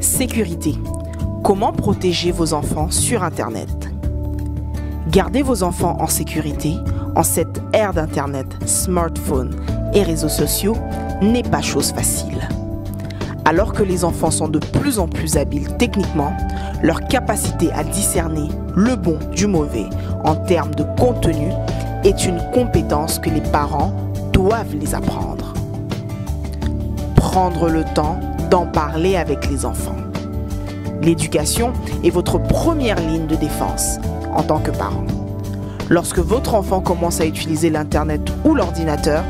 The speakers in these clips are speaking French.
Sécurité. Comment protéger vos enfants sur Internet? Garder vos enfants en sécurité en cette ère d'Internet, smartphone et réseaux sociaux n'est pas chose facile. Alors que les enfants sont de plus en plus habiles techniquement, leur capacité à discerner le bon du mauvais en termes de contenu est une compétence que les parents doivent les apprendre. Prendre le temps d'en parler avec les enfants. L'éducation est votre première ligne de défense en tant que parent. Lorsque votre enfant commence à utiliser l'Internet ou l'ordinateur,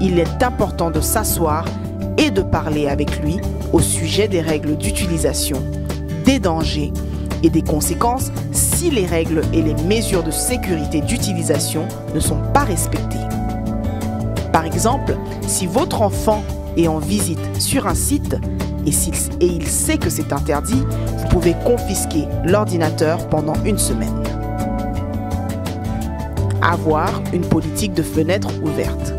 il est important de s'asseoir et de parler avec lui au sujet des règles d'utilisation, des dangers et des conséquences si les règles et les mesures de sécurité d'utilisation ne sont pas respectées. Par exemple, si votre enfant est en visite sur un site et, et il sait que c'est interdit, vous pouvez confisquer l'ordinateur pendant une semaine. Avoir une politique de fenêtre ouverte.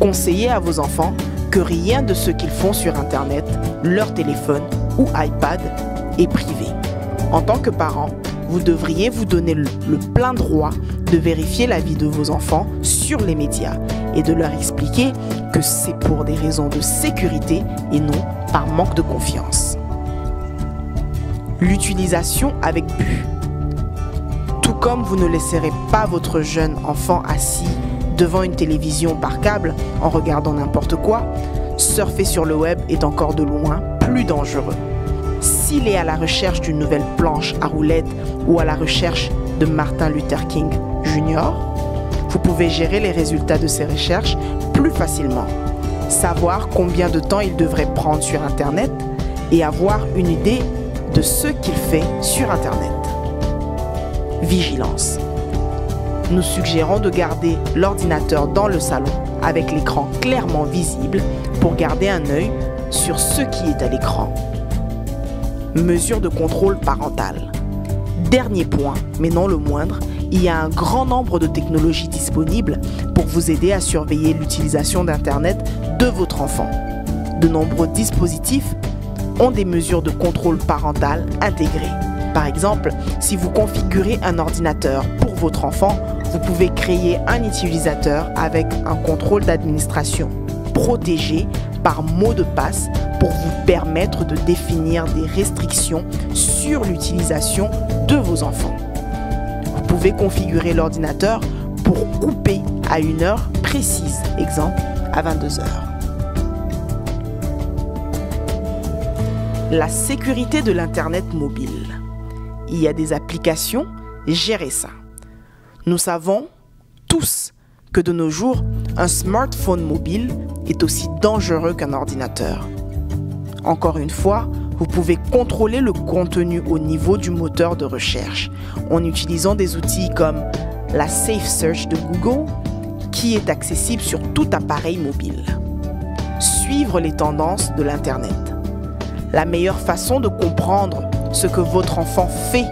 Conseillez à vos enfants que rien de ce qu'ils font sur Internet, leur téléphone ou iPad est privé. En tant que parent, vous devriez vous donner le, plein droit de vérifier la vie de vos enfants sur les médias et de leur expliquer c'est pour des raisons de sécurité et non par manque de confiance. L'utilisation avec but. Tout comme vous ne laisserez pas votre jeune enfant assis devant une télévision par câble en regardant n'importe quoi, surfer sur le web est encore de loin plus dangereux. S'il est à la recherche d'une nouvelle planche à roulettes ou à la recherche de Martin Luther King Jr., vous pouvez gérer les résultats de ses recherches plus facilement, savoir combien de temps il devrait prendre sur Internet et avoir une idée de ce qu'il fait sur Internet. Vigilance. Nous suggérons de garder l'ordinateur dans le salon avec l'écran clairement visible pour garder un œil sur ce qui est à l'écran. Mesure de contrôle parental. Dernier point, mais non le moindre, il y a un grand nombre de technologies disponibles pour vous aider à surveiller l'utilisation d'Internet de votre enfant. De nombreux dispositifs ont des mesures de contrôle parental intégrées. Par exemple, si vous configurez un ordinateur pour votre enfant, vous pouvez créer un utilisateur avec un contrôle d'administration protégé par mot de passe pour vous permettre de définir des restrictions sur l'utilisation de vos enfants. Vous pouvez configurer l'ordinateur pour couper à une heure précise, exemple à 22 heures. La sécurité de l'Internet mobile. Il y a des applications, gérez ça. Nous savons tous que de nos jours, un smartphone mobile est aussi dangereux qu'un ordinateur. Encore une fois, vous pouvez contrôler le contenu au niveau du moteur de recherche en utilisant des outils comme la Safe Search de Google qui est accessible sur tout appareil mobile. Suivre les tendances de l'Internet. La meilleure façon de comprendre ce que votre enfant fait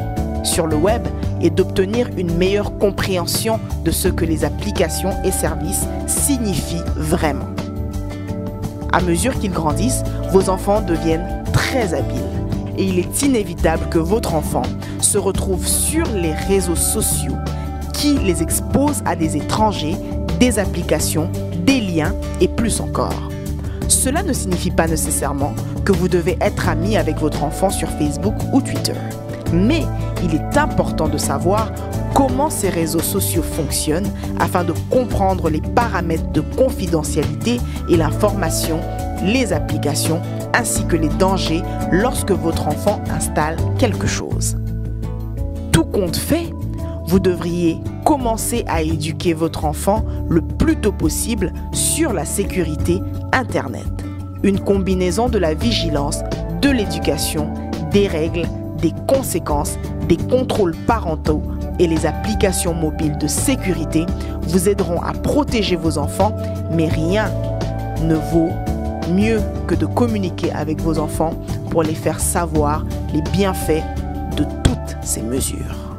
sur le web et d'obtenir une meilleure compréhension de ce que les applications et services signifient vraiment. À mesure qu'ils grandissent, vos enfants deviennent très habiles et il est inévitable que votre enfant se retrouve sur les réseaux sociaux qui les exposent à des étrangers, des applications, des liens et plus encore. Cela ne signifie pas nécessairement que vous devez être ami avec votre enfant sur Facebook ou Twitter. Mais il est important de savoir comment ces réseaux sociaux fonctionnent afin de comprendre les paramètres de confidentialité et l'information, les applications ainsi que les dangers lorsque votre enfant installe quelque chose. Tout compte fait, vous devriez commencer à éduquer votre enfant le plus tôt possible sur la sécurité Internet. Une combinaison de la vigilance, de l'éducation, des règles des conséquences des contrôles parentaux et les applications mobiles de sécurité vous aideront à protéger vos enfants, mais rien ne vaut mieux que de communiquer avec vos enfants pour les faire savoir les bienfaits de toutes ces mesures.